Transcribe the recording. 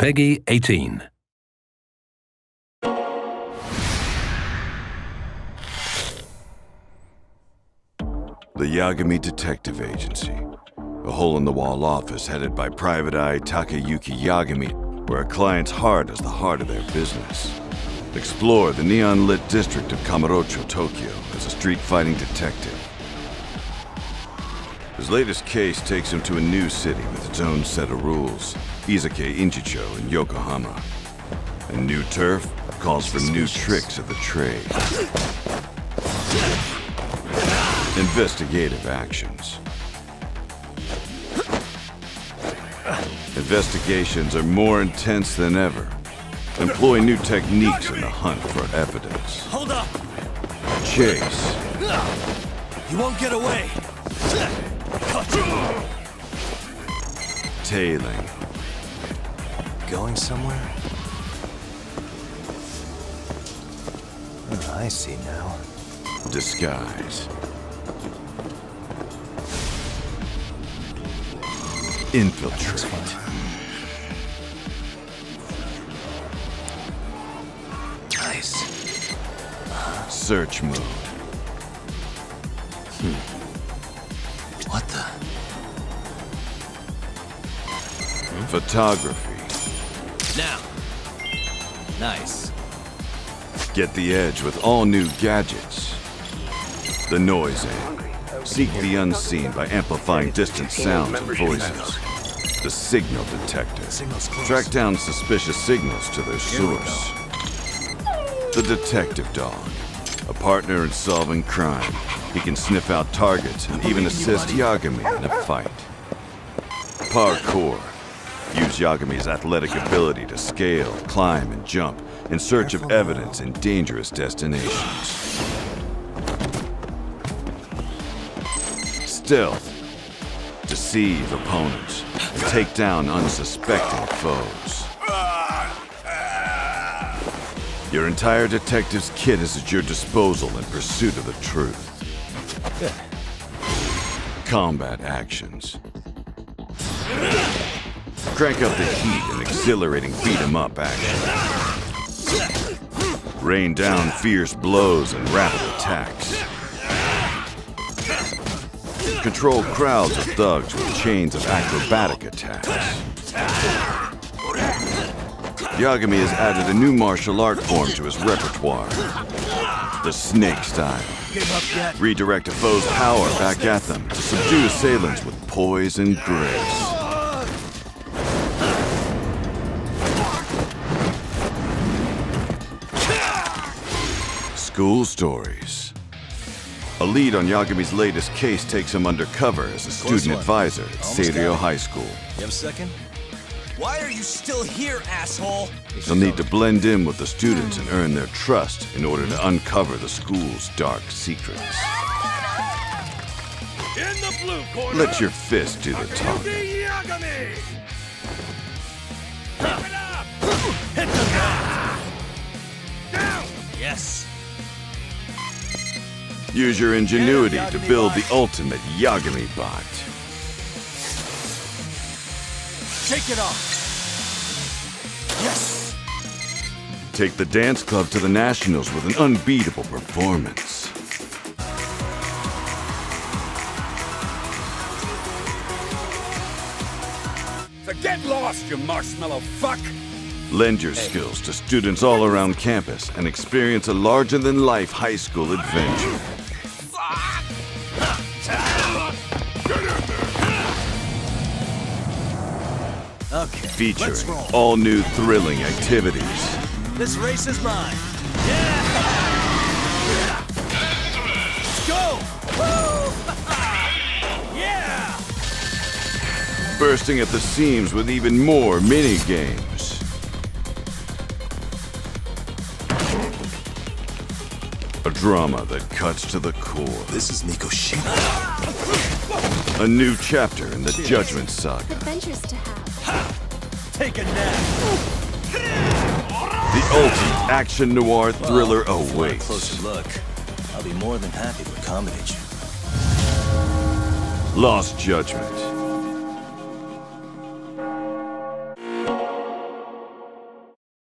PEGI 18. The Yagami Detective Agency, a hole-in-the-wall office headed by Private Eye Takayuki Yagami, where a client's heart is the heart of their business. Explore the neon-lit district of Kamurocho, Tokyo, as a street-fighting detective. His latest case takes him to a new city with its own set of rules, Isezaki Ijincho in Yokohama. And new turf calls for new tricks of the trade. Investigative actions. Investigations are more intense than ever. Employ new techniques in the hunt for evidence. Hold up! Chase. You won't get away! Tailing. Going somewhere? Oh, I see now. Disguise. Infiltrate. Nice. Search mode. Hmm. What the? Photography. Now. Nice. Get the edge with all new gadgets. The noise amp. Seek the unseen by amplifying distant sounds and voices. The signal detector. Track down suspicious signals to their source. The detective dog. A partner in solving crime. He can sniff out targets and even assist Yagami in a fight. Parkour. Use Yagami's athletic ability to scale, climb, and jump in search of evidence in dangerous destinations. Stealth. Deceive opponents and take down unsuspecting foes. Your entire detective's kit is at your disposal in pursuit of the truth. Combat actions. Crank up the heat and exhilarating beat 'em up action. Rain down fierce blows and rapid attacks. Control crowds of thugs with chains of acrobatic attacks. Yagami has added a new martial art form to his repertoire. The snake style. Redirect a foe's power back at them to subdue assailants with poise and grace. School stories. A lead on Yagami's latest case takes him undercover as a student one. advisor at Almost Seiryo. High School. You have a second? Why are you still here, asshole? He'll need to blend in with the students and earn their trust in order to uncover the school's dark secrets. In the blue corner, Let your fist do the talking. Yuki Yagami! Keep it up! Hit the ground! Down! Yes. Use your ingenuity to build the ultimate Yagami bot. Take it off. Yes. Take the dance club to the Nationals with an unbeatable performance. So get lost, you marshmallow fuck! Lend your skills to students all around campus and experience a larger-than-life high school adventure. Featuring all new thrilling activities. This race is mine. Yeah. Let's go. Woo! yeah. bursting at the seams with even more mini games. A drama that cuts to the core. This is Mikoshima. A new chapter in the Judgment Saga. adventures to have. Take a nap. The ultimate action noir thriller Well, if you a awaits. Closer look. I'll be more than happy to accommodate you. Lost Judgment.